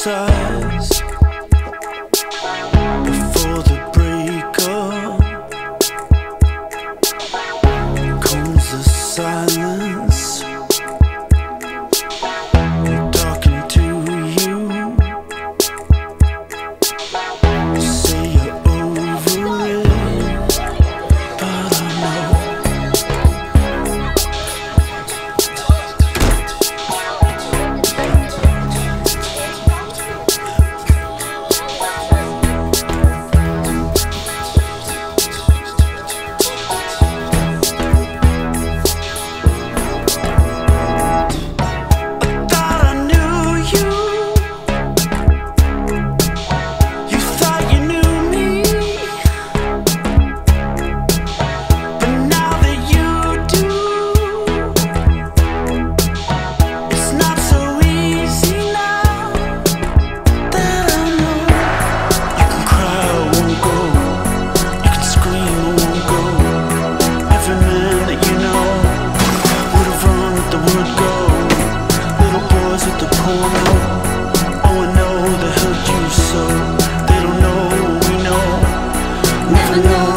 sighs never know.